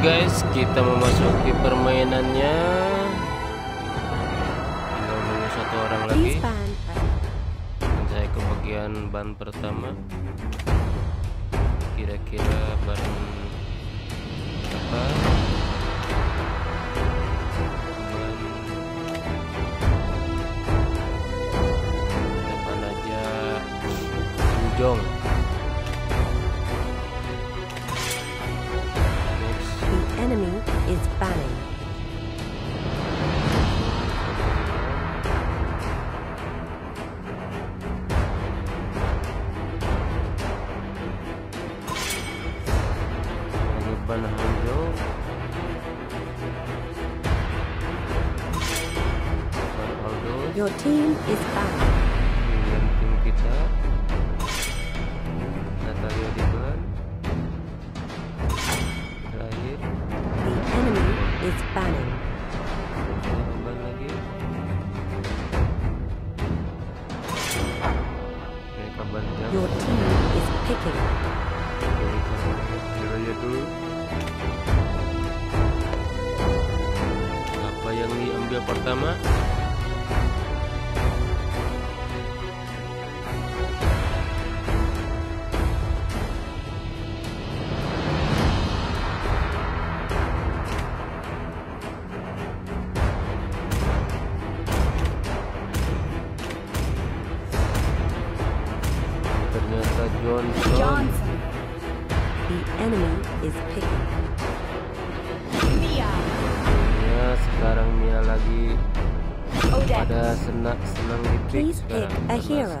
guys, kita memasuki permainannya. Tinggal nunggu satu orang lagi. Dan saya ke bagian ban pertama. Kira-kira ban apa? Ban depan aja Jong. A hero.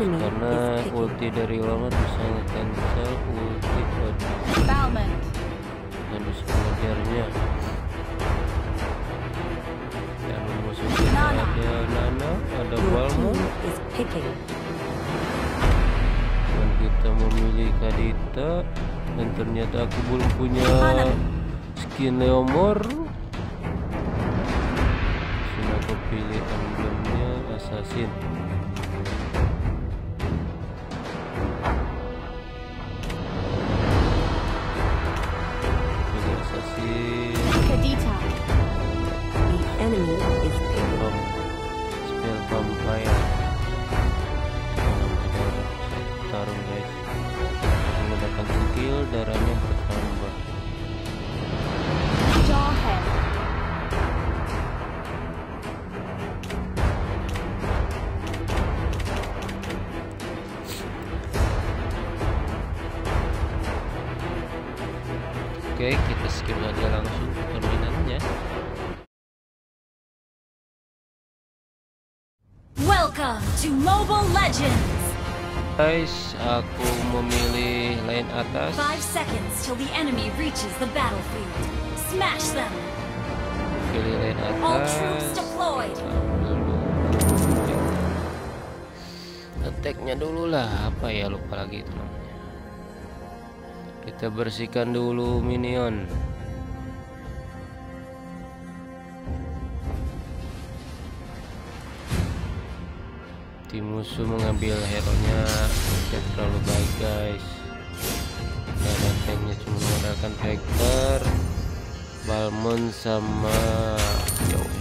Karena ulti dari Lomar bisa nge-cancel ulti Odin Balmond. dan bisa mengejarnya dan memusuhi Nana. ada Nana ada Your Balmo team is picking. dan kita memilih Kadita. Dan ternyata aku belum punya skin Leomor to Mobile Legends! Guys aku memilih line atas Five seconds till the enemy reaches the battlefield. Smash them! Pilih All atas troops deployed! Attack-nya dulu lah Apa ya lupa lagi itu namanya Kita bersihkan dulu minion tim musuh mengambil hero nya tidak terlalu baik guys. Dan tanknya cuma mengandalkan Vector Balmon sama jauh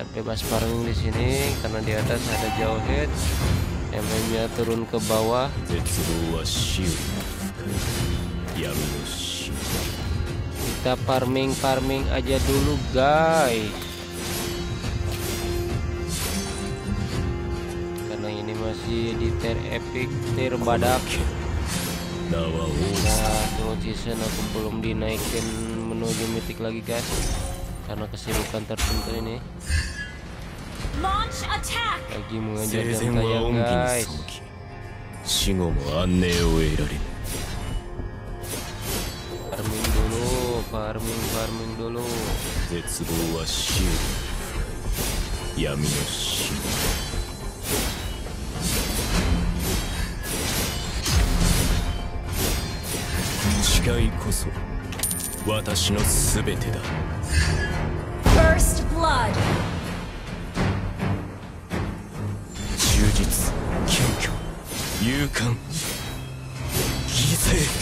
Tapi bebas farming di sini karena di atas ada jauh head MM nya turun ke bawah. Kita farming farming aja dulu guys. masih di tier epic tier badak. Nah gold season aku belum dinaikin menuju mitik lagi guys. Karena kesibukan tertentu ini. Lagi mengajar jam tayang guys. farming dulu farming farming dulu. Tetsubo wa shield Yami no shield 誓いこそ私の全てだ First blood. 忠実謙虚勇敢犠牲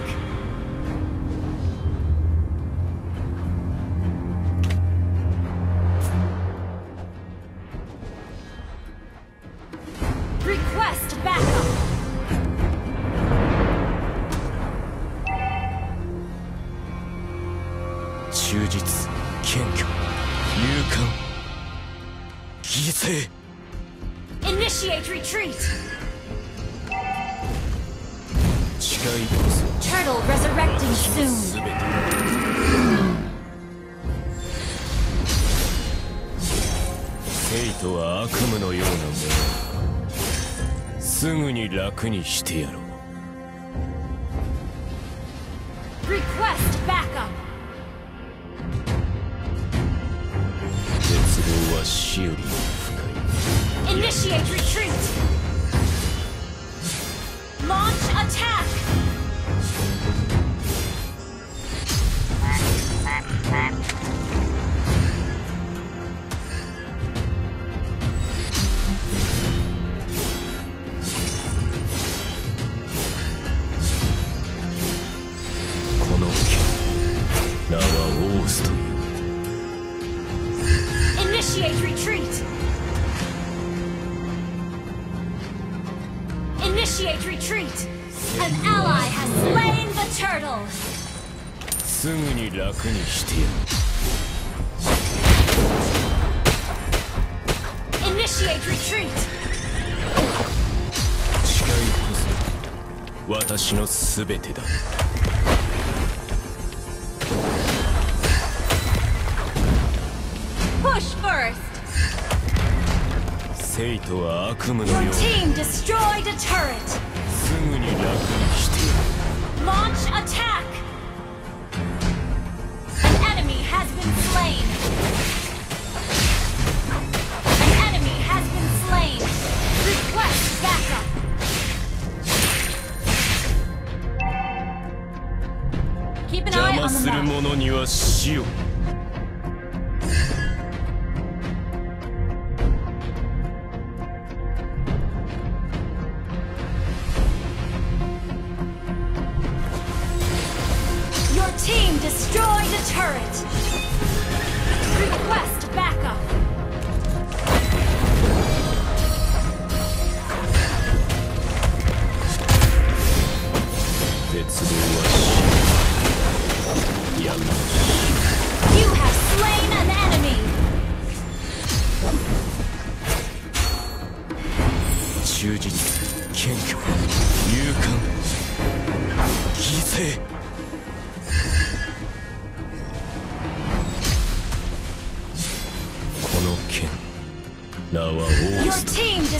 Initiate retreat. Turtle resurrecting soon. 全てだ生とは悪夢のようなものすぐに楽にしてやろう Request backup. 絶望は死よりも Initiate retreat! Launch attack! Initiate retreat! Initiate retreat. An ally has slain the turtle. すぐに楽にしてやる Initiate retreat. 誓いこそ私の全てだ Push first. 生とは悪夢のよ Your team destroyed a turret.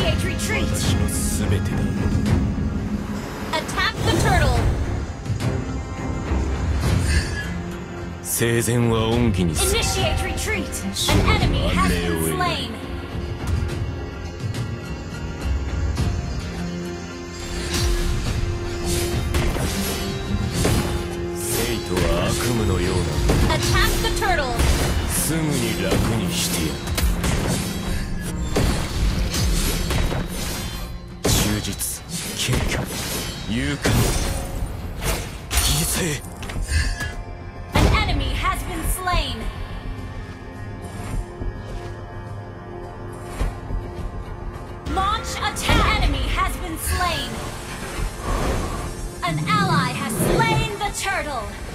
Initiate retreat. Attack the turtle. 生前は恩義にす Initiate retreat. An enemy has been slain. 生とは悪夢のよう Attack the turtle. なすぐに楽にしてやる An enemy has been slain. Launch attack. An enemy has been slain. An ally has slain the turtle.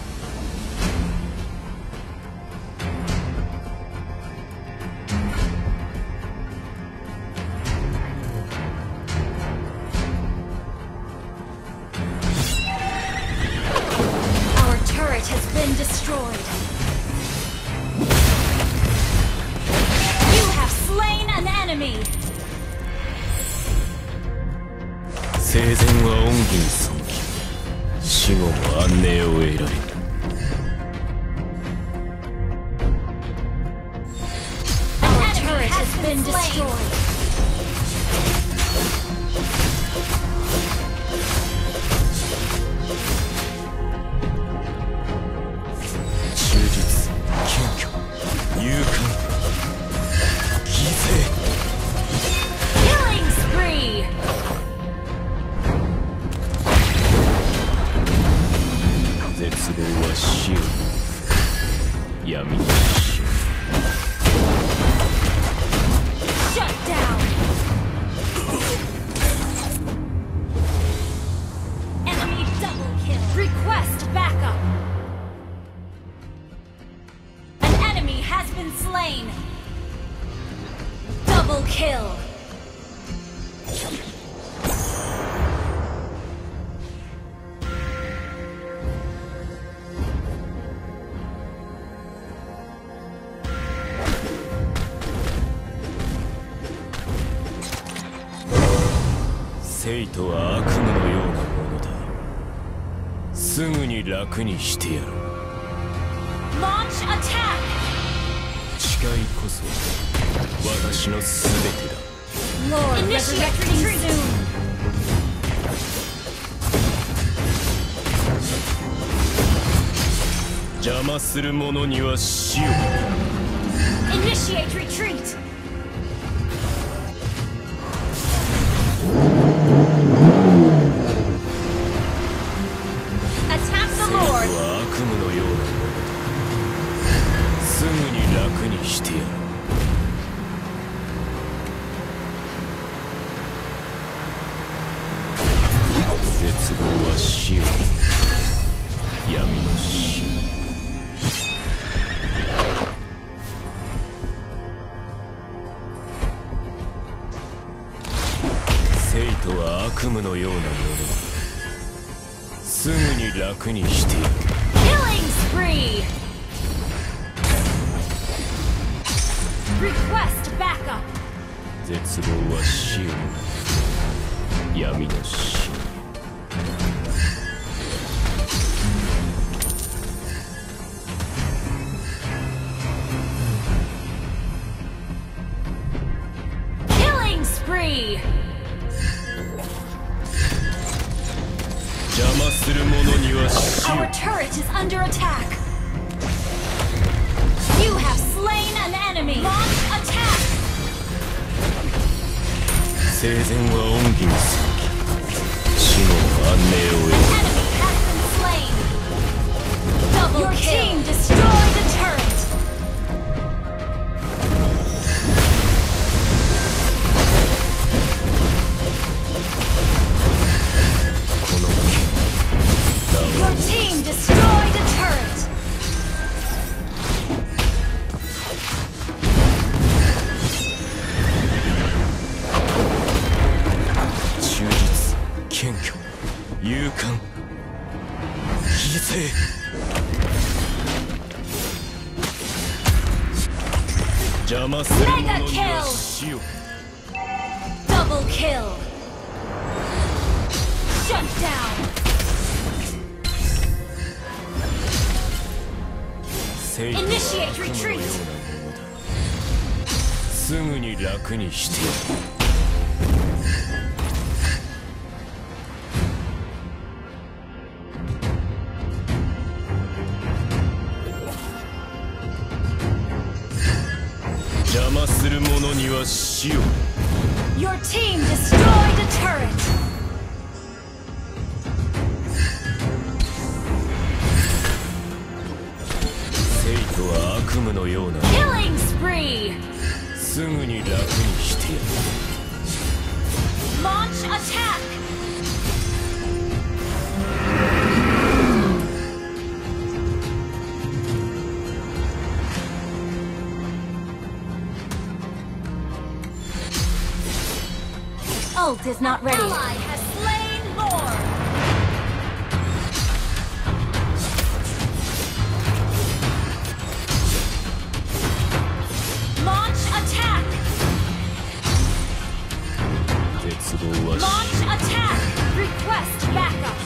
生前は恩義に背き死後も安寧を得られた絶望は死を闇。生徒はのようなものだ。すぐに楽にしてやる誓いこそ私のすべてだ。邪魔する者には死を Initiate retreat! Request backup. 絶望は死を闇の死 生前は恩義にすき死後も安寧を得 Enemy has been slain. Double Your team destroyed the turret. この剣 Your team destroyed the turret. 勇敢犠牲邪魔する者には死を。Double kill. Shut down. 生とは Initiate 悪夢の retreat. ようなものだすぐに楽にしてやる邪魔する者には死を Your team destroyed a turret. 生とは悪夢のような Killing spree. すぐに楽にしてやる Launch attack. ult is not ready. Ally has slain Lord. Launch attack. Launch attack. Request backup.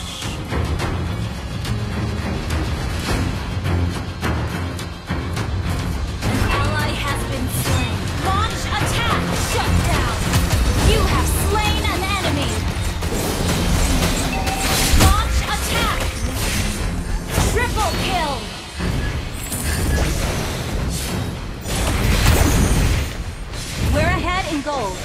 An ally has been slain. Launch attack. Shut down. You have Triple kill! We're ahead in gold.